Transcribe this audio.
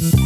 Bye.